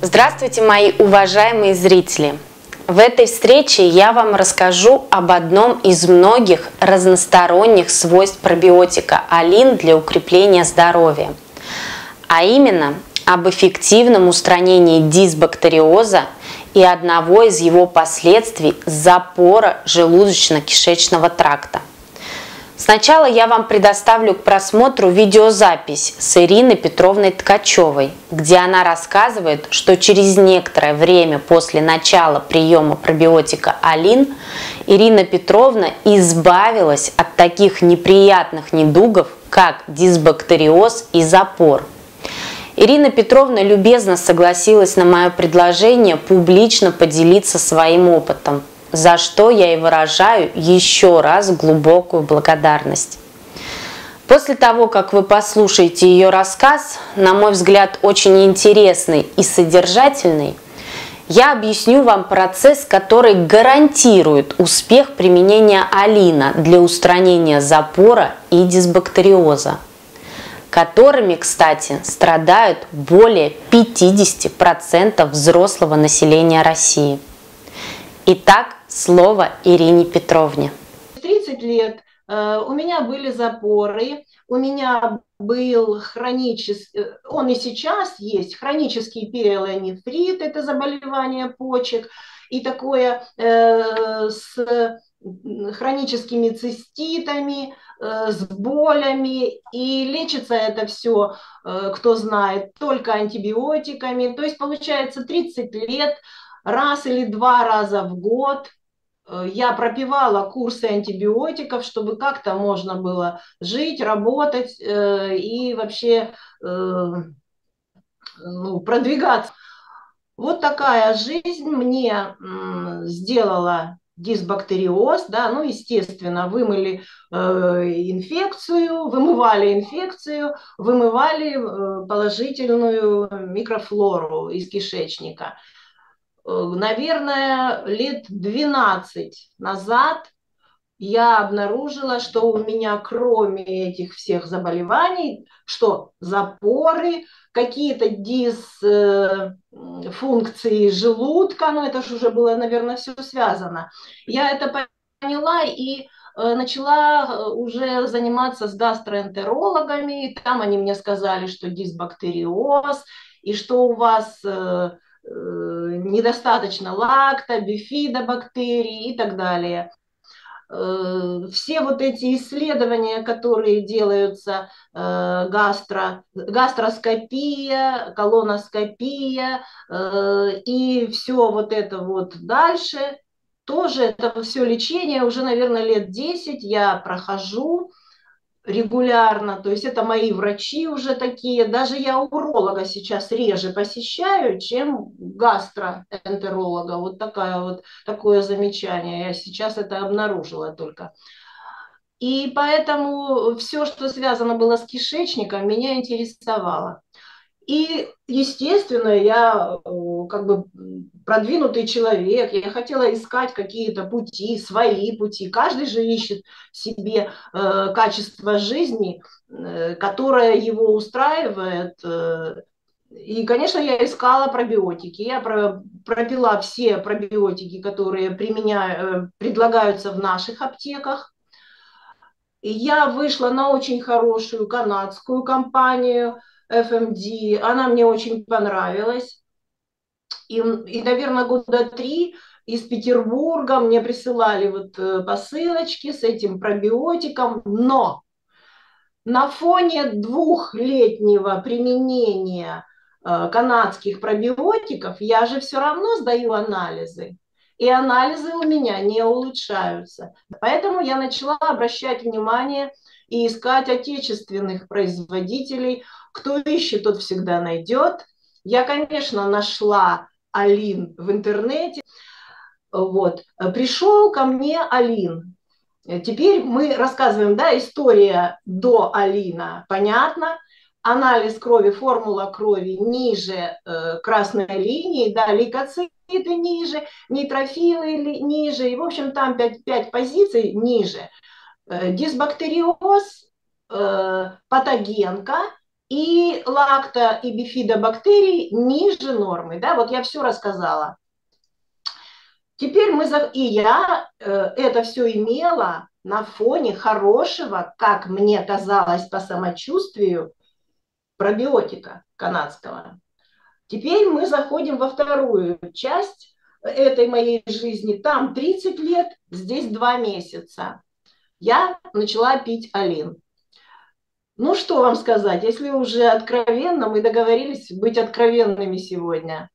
Здравствуйте, мои уважаемые зрители! В этой встрече я вам расскажу об одном из многих разносторонних свойств пробиотика алин для укрепления здоровья, а именно об эффективном устранении дисбактериоза и одного из его последствий – запора желудочно-кишечного тракта. Сначала я вам предоставлю к просмотру видеозапись с Ириной Петровной Ткачевой, где она рассказывает, что через некоторое время после начала приема пробиотика Алин Ирина Петровна избавилась от таких неприятных недугов, как дисбактериоз и запор. Ирина Петровна любезно согласилась на мое предложение публично поделиться своим опытом – за что я и выражаю еще раз глубокую благодарность. После того, как вы послушаете ее рассказ, на мой взгляд, очень интересный и содержательный, я объясню вам процесс, который гарантирует успех применения алина для устранения запора и дисбактериоза, которыми, кстати, страдают более 50% взрослого населения России. Итак, слово Ирине Петровне. 30 лет э, у меня были запоры, у меня был хронический, э, он и сейчас есть, хронический периелонефрит, это заболевание почек, и такое э, с хроническими циститами, э, с болями, и лечится это все, э, кто знает, только антибиотиками. То есть получается 30 лет, раз или два раза в год я пропивала курсы антибиотиков, чтобы как-то можно было жить, работать э, и вообще э, ну, продвигаться. Вот такая жизнь мне сделала дисбактериоз, да, ну, естественно, вымыли э, инфекцию, вымывали инфекцию, вымывали э, положительную микрофлору из кишечника. Э, наверное, лет 12 назад я обнаружила, что у меня кроме этих всех заболеваний, что запоры, какие-то дисфункции желудка, ну это же уже было, наверное, все связано. Я это поняла и э, начала э, уже заниматься с гастроэнтерологами. Там они мне сказали, что дисбактериоз, и что у вас Э, недостаточно лакта, бифидобактерий и так далее. Э, все вот эти исследования, которые делаются, э, гастро, гастроскопия, колоноскопия и все вот это вот дальше, тоже это все лечение уже, наверное, лет 10 я прохожу, регулярно, то есть это мои врачи уже такие, даже я уролога сейчас реже посещаю, чем гастроэнтеролога, вот такая вот, такое замечание, я сейчас это обнаружила только. И поэтому все, что связано было с кишечником, меня интересовало. И, естественно, я э, как бы продвинутый человек, я хотела искать какие-то пути, свои пути. Каждый же ищет себе э, качество жизни, э, которое его устраивает. Э, и, конечно, я искала пробиотики. Я про, пропила все пробиотики, которые применяю, э, предлагаются в наших аптеках. Я вышла на очень хорошую канадскую компанию – FMD, она мне очень понравилась. И, и наверное, года три из Петербурга мне присылали вот э, посылочки с этим пробиотиком, но на фоне двухлетнего применения э, канадских пробиотиков я же все равно сдаю анализы. И анализы у меня не улучшаются. Поэтому я начала обращать внимание и искать отечественных производителей. Кто ищет, тот всегда найдет. Я, конечно, нашла Алин в интернете. Вот. Пришел ко мне Алин. Теперь мы рассказываем, да, история до Алина, понятно. Анализ крови, формула крови ниже э, красной линии, да, лейкоциты ниже, нейтрофилы ниже, и, в общем, там 5, 5 позиций ниже – дисбактериоз, э, патогенка и лакто и бифидобактерий ниже нормы. Да, вот я все рассказала. Теперь мы за... и я э, это все имела на фоне хорошего, как мне казалось по самочувствию, пробиотика канадского. Теперь мы заходим во вторую часть этой моей жизни. Там 30 лет, здесь 2 месяца. Я начала пить Алин. Ну, что вам сказать, если уже откровенно, мы договорились быть откровенными сегодня.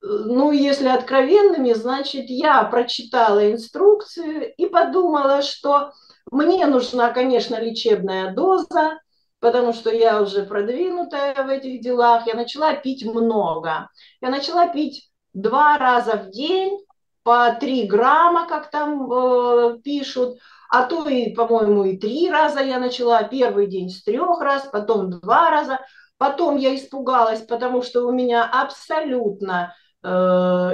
Ну, если откровенными, значит, я прочитала инструкцию и подумала, что мне нужна, конечно, лечебная доза, потому что я уже продвинутая в этих делах. Я начала пить много. Я начала пить два раза в день по 3 грамма, как там э, пишут, а то и, по-моему, и три раза я начала. Первый день с трех раз, потом два раза. Потом я испугалась, потому что у меня абсолютно э,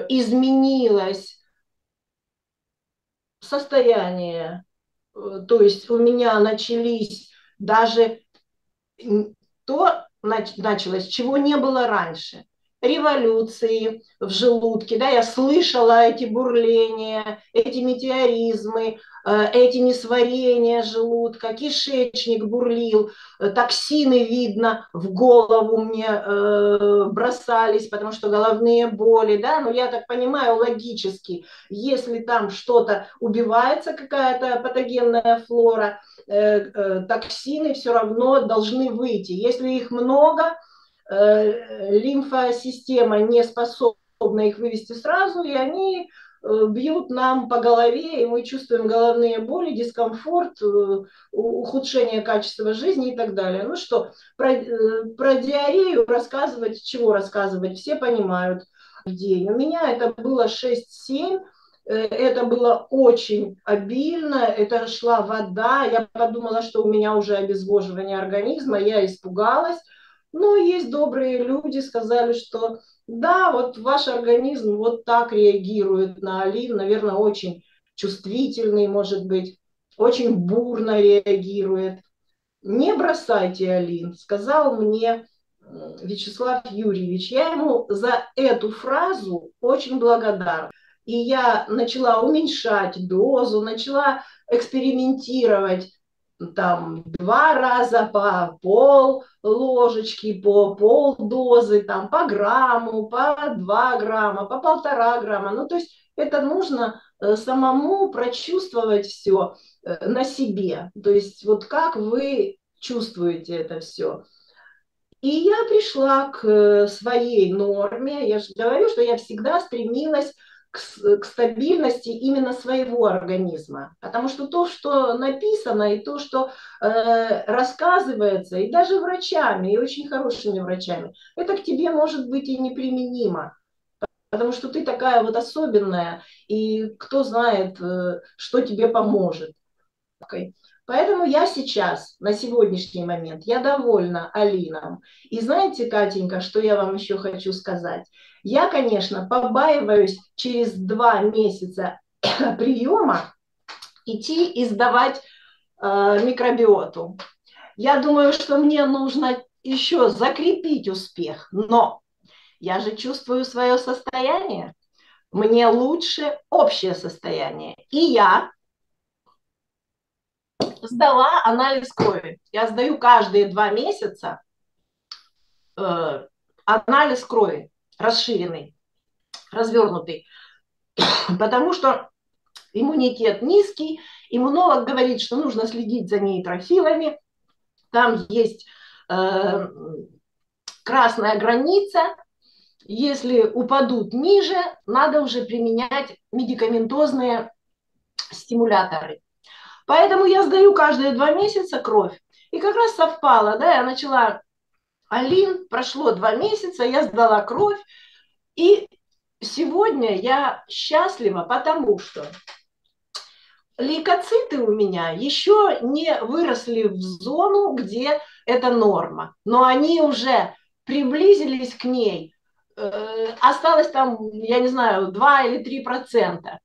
изменилось состояние. Э, то есть у меня начались даже то началось, чего не было раньше революции в желудке, да, я слышала эти бурления, эти метеоризмы, э, эти несварения желудка, кишечник бурлил, э, токсины, видно, в голову мне э, бросались, потому что головные боли, да, но я так понимаю логически, если там что-то убивается, какая-то патогенная флора, токсины все равно должны выйти. Если их много, лимфосистема не способна их вывести сразу, и они э, бьют нам по голове, и мы чувствуем головные боли, дискомфорт, э, ухудшение качества жизни и так далее. Ну что, про, про диарею рассказывать, чего рассказывать, все понимают в день. У меня это было 6-7, это было очень обильно, это шла вода, я подумала, что у меня уже обезвоживание организма, я испугалась, но есть добрые люди, сказали, что да, вот ваш организм вот так реагирует на олив, наверное, очень чувствительный, может быть, очень бурно реагирует. Не бросайте Алин, сказал мне Вячеслав Юрьевич. Я ему за эту фразу очень благодарна. И я начала уменьшать дозу, начала экспериментировать там два раза по пол ложечки, по пол дозы, там по грамму, по два грамма, по полтора грамма. Ну, то есть это нужно э, самому прочувствовать все э, на себе. То есть вот как вы чувствуете это все. И я пришла к э, своей норме. Я же говорю, что я всегда стремилась к, к стабильности именно своего организма. Потому что то, что написано, и то, что э, рассказывается, и даже врачами, и очень хорошими врачами, это к тебе может быть и неприменимо. Потому что ты такая вот особенная, и кто знает, э, что тебе поможет. Поэтому я сейчас, на сегодняшний момент, я довольна Алином. И знаете, Катенька, что я вам еще хочу сказать? Я, конечно, побаиваюсь через два месяца приема идти и сдавать э, микробиоту. Я думаю, что мне нужно еще закрепить успех, но я же чувствую свое состояние. Мне лучше общее состояние. И я сдала анализ крови. Я сдаю каждые два месяца э, анализ крови, расширенный, развернутый, потому что иммунитет низкий, иммунолог говорит, что нужно следить за нейтрофилами, там есть э, красная граница, если упадут ниже, надо уже применять медикаментозные стимуляторы. Поэтому я сдаю каждые два месяца кровь. И как раз совпало, да, я начала Алин, прошло два месяца, я сдала кровь, и сегодня я счастлива, потому что лейкоциты у меня еще не выросли в зону, где это норма, но они уже приблизились к ней, э, осталось там, я не знаю, 2 или 3 процента.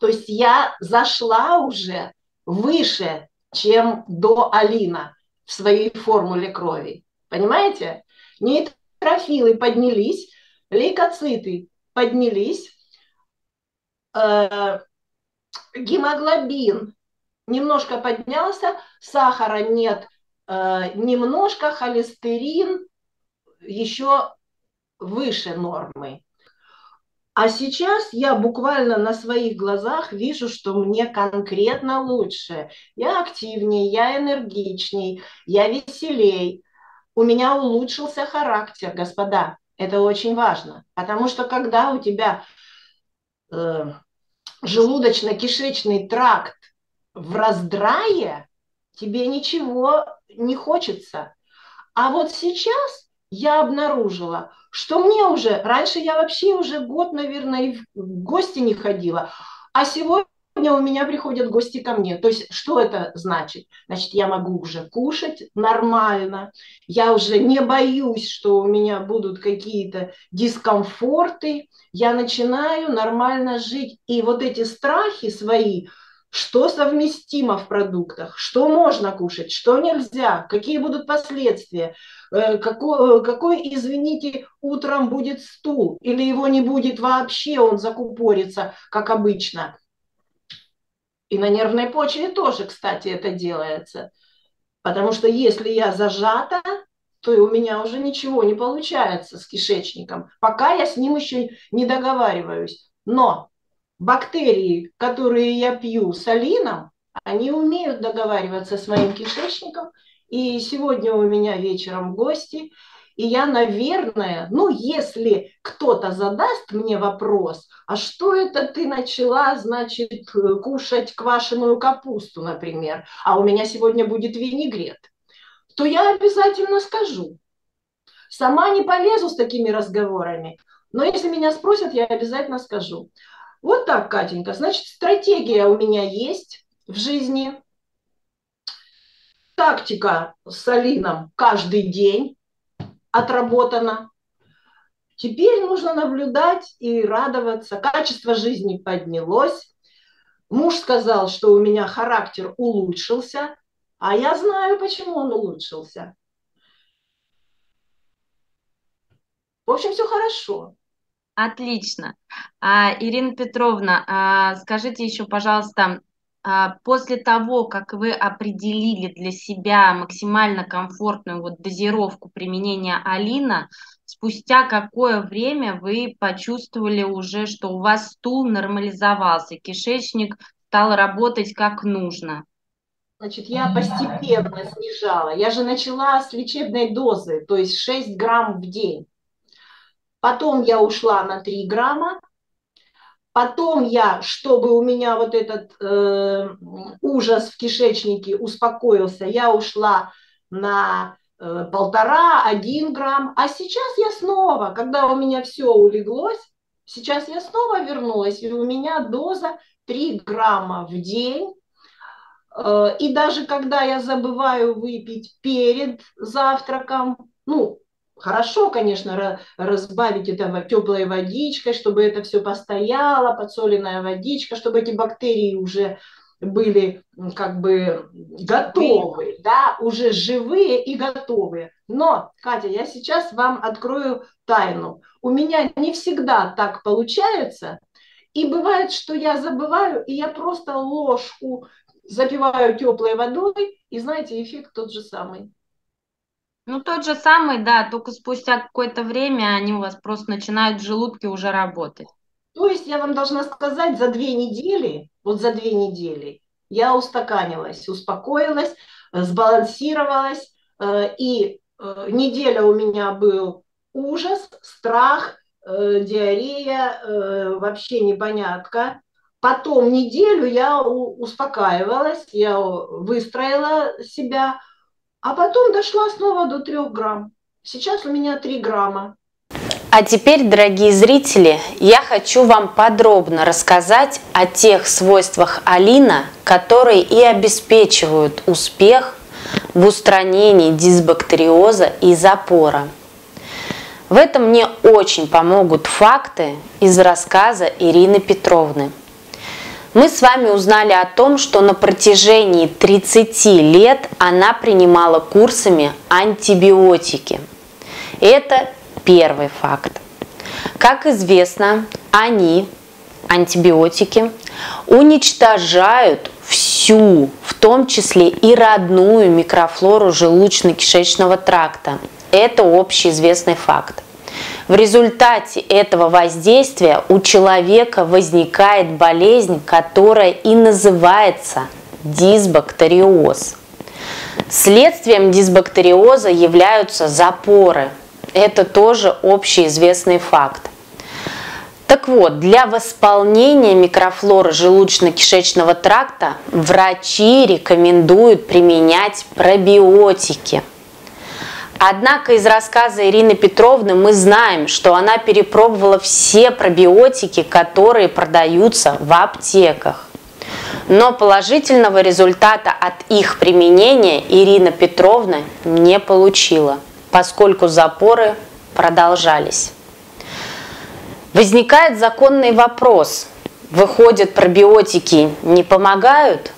То есть я зашла уже выше, чем до Алина. в своей формуле крови. Понимаете? Нейтрофилы поднялись, лейкоциты поднялись, э, гемоглобин немножко поднялся, сахара нет, э, немножко холестерин еще выше нормы. А сейчас я буквально на своих глазах вижу, что мне конкретно лучше. Я активнее, я энергичней, я веселей. У меня улучшился характер, господа. Это очень важно. Потому что когда у тебя э, желудочно-кишечный тракт в раздрае, тебе ничего не хочется. А вот сейчас я обнаружила, что мне уже, раньше я вообще уже год, наверное, в гости не ходила, а сегодня у меня приходят гости ко мне. То есть что это значит? Значит, я могу уже кушать нормально, я уже не боюсь, что у меня будут какие-то дискомфорты, я начинаю нормально жить. И вот эти страхи свои, что совместимо в продуктах, что можно кушать, что нельзя, какие будут последствия, э, какой, какой, извините, утром будет стул, или его не будет вообще, он закупорится, как обычно. И на нервной почве тоже, кстати, это делается. Потому что если я зажата, то у меня уже ничего не получается с кишечником, пока я с ним еще не договариваюсь. Но бактерии, которые я пью с алином, они умеют договариваться с моим кишечником. И сегодня у меня вечером гости, и я, наверное, ну, если кто-то задаст мне вопрос, а что это ты начала, значит, кушать квашеную капусту, например, а у меня сегодня будет винегрет, то я обязательно скажу. Сама не полезу с такими разговорами, но если меня спросят, я обязательно скажу. Вот так, Катенька. Значит, стратегия у меня есть в жизни. Тактика с Алином каждый день отработана. Теперь нужно наблюдать и радоваться. Качество жизни поднялось. Муж сказал, что у меня характер улучшился, а я знаю, почему он улучшился. В общем, все хорошо. Отлично. А, Ирина Петровна, а, скажите еще, пожалуйста, а, после того, как вы определили для себя максимально комфортную вот дозировку применения Алина, спустя какое время вы почувствовали уже, что у вас стул нормализовался, кишечник стал работать как нужно? Значит, я постепенно снижала. Я же начала с лечебной дозы, то есть 6 грамм в день. Потом я ушла на 3 грамма. Потом я, чтобы у меня вот этот э, ужас в кишечнике успокоился, я ушла на э, полтора, один грамм. А сейчас я снова, когда у меня все улеглось, сейчас я снова вернулась, и у меня доза 3 грамма в день. Э, и даже когда я забываю выпить перед завтраком, ну, Хорошо, конечно, разбавить это теплой водичкой, чтобы это все постояло, подсоленная водичка, чтобы эти бактерии уже были как бы готовы, да, уже живые и готовые. Но, Катя, я сейчас вам открою тайну. У меня не всегда так получается, и бывает, что я забываю, и я просто ложку запиваю теплой водой, и знаете, эффект тот же самый. Ну, тот же самый, да, только спустя какое-то время они у вас просто начинают в желудке уже работать. То есть я вам должна сказать, за две недели, вот за две недели я устаканилась, успокоилась, сбалансировалась, э, и э, неделя у меня был ужас, страх, э, диарея, вообще непонятка. Потом неделю я успокаивалась, я выстроила себя, а потом дошла снова до 3 грамм. Сейчас у меня 3 грамма. А теперь, дорогие зрители, я хочу вам подробно рассказать о тех свойствах алина, которые и обеспечивают успех в устранении дисбактериоза и запора. В этом мне очень помогут факты из рассказа Ирины Петровны. Мы с вами узнали о том, что на протяжении 30 лет она принимала курсами антибиотики. Это первый факт. Как известно, они, антибиотики, уничтожают всю, в том числе и родную микрофлору желудочно-кишечного тракта. Это общеизвестный факт. В результате этого воздействия у человека возникает болезнь, которая и называется дисбактериоз. Следствием дисбактериоза являются запоры. Это тоже общеизвестный факт. Так вот, для восполнения микрофлоры желудочно-кишечного тракта врачи рекомендуют применять пробиотики. Однако из рассказа Ирины Петровны мы знаем, что она перепробовала все пробиотики, которые продаются в аптеках. Но положительного результата от их применения Ирина Петровна не получила, поскольку запоры продолжались. Возникает законный вопрос. Выходят, пробиотики не помогают?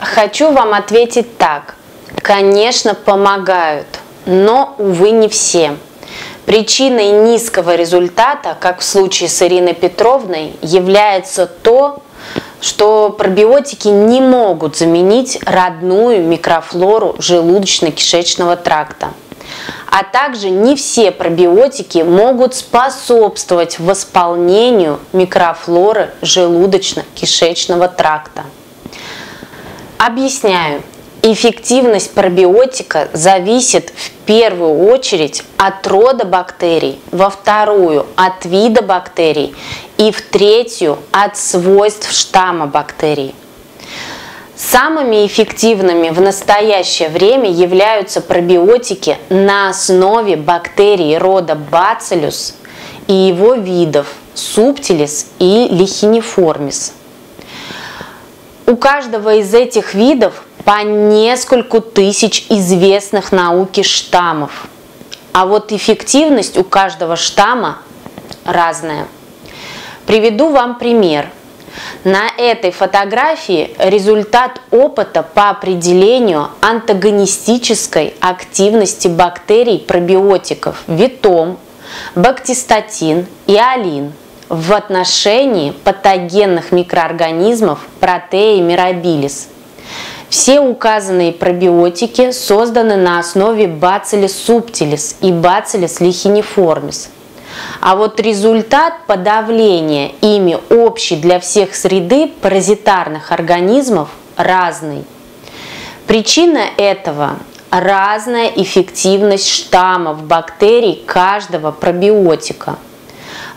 Хочу вам ответить так. Конечно, помогают, но, увы, не все. Причиной низкого результата, как в случае с Ириной Петровной, является то, что пробиотики не могут заменить родную микрофлору желудочно-кишечного тракта – а также не все пробиотики могут способствовать восполнению микрофлоры желудочно-кишечного тракта. Объясняю. Эффективность пробиотика зависит в первую очередь от рода бактерий, во вторую – от вида бактерий и в третью – от свойств штамма бактерий. Самыми эффективными в настоящее время являются пробиотики на основе бактерий рода Bacillus и его видов Subtilis и Licheniformis. У каждого из этих видов по нескольку тысяч известных науке штаммов. А вот эффективность у каждого штамма разная. Приведу вам пример – на этой фотографии результат опыта по определению антагонистической активности бактерий пробиотиков витом, бактистатин и алин в отношении патогенных микроорганизмов протеи мирабилис. Все указанные пробиотики созданы на основе Bacillus subtilis и Bacillus licheniformis – а вот результат подавления ими общий для всех среды паразитарных организмов разный. Причина этого – разная эффективность штаммов бактерий каждого пробиотика.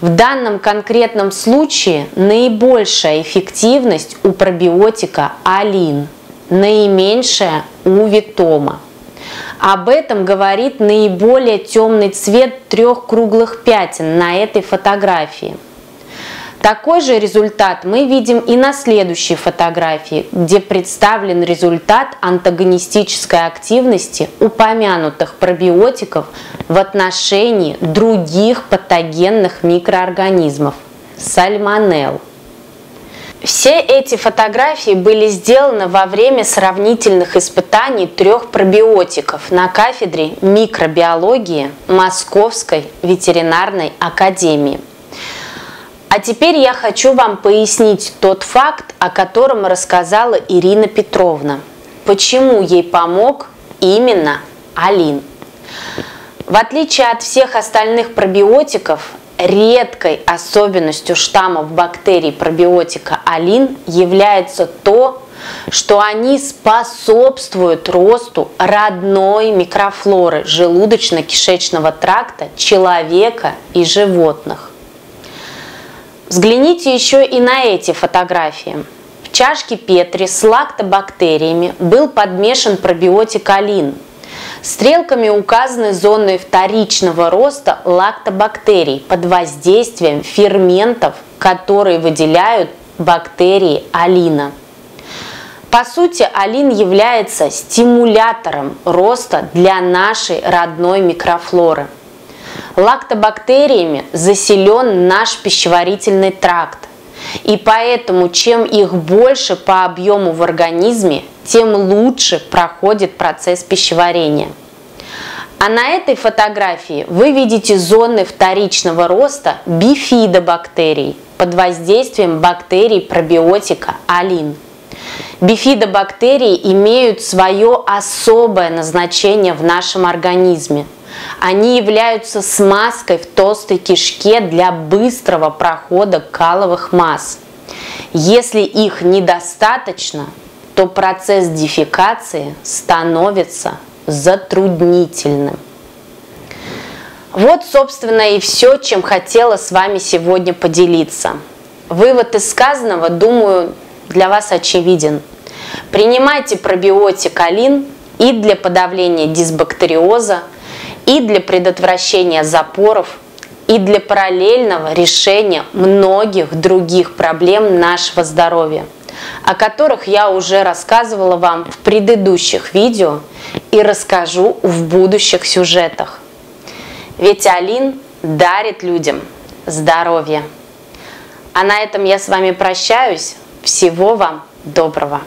В данном конкретном случае наибольшая эффективность у пробиотика алин, наименьшая у витома. Об этом говорит наиболее темный цвет трех круглых пятен на этой фотографии. Такой же результат мы видим и на следующей фотографии, где представлен результат антагонистической активности упомянутых пробиотиков в отношении других патогенных микроорганизмов – сальмонелл. Все эти фотографии были сделаны во время сравнительных испытаний трех пробиотиков на кафедре микробиологии Московской ветеринарной академии. А теперь я хочу вам пояснить тот факт, о котором рассказала Ирина Петровна. Почему ей помог именно Алин. В отличие от всех остальных пробиотиков, редкой особенностью штаммов бактерий пробиотика алин является то, что они способствуют росту родной микрофлоры желудочно-кишечного тракта человека и животных. Взгляните еще и на эти фотографии. В чашке Петри с лактобактериями был подмешан пробиотик алин – Стрелками указаны зоны вторичного роста лактобактерий под воздействием ферментов, которые выделяют бактерии алина. По сути, алин является стимулятором роста для нашей родной микрофлоры. Лактобактериями заселен наш пищеварительный тракт. И поэтому чем их больше по объему в организме, тем лучше проходит процесс пищеварения. А на этой фотографии вы видите зоны вторичного роста бифидобактерий под воздействием бактерий пробиотика алин. Бифидобактерии имеют свое особое назначение в нашем организме. Они являются смазкой в толстой кишке для быстрого прохода каловых масс. Если их недостаточно, то процесс дефекации становится затруднительным. Вот, собственно, и все, чем хотела с вами сегодня поделиться. Вывод из сказанного, думаю, для вас очевиден. Принимайте пробиотик Алин и для подавления дисбактериоза, и для предотвращения запоров, и для параллельного решения многих других проблем нашего здоровья – о которых я уже рассказывала вам в предыдущих видео и расскажу в будущих сюжетах. Ведь Алин дарит людям здоровье. А на этом я с вами прощаюсь. Всего вам доброго!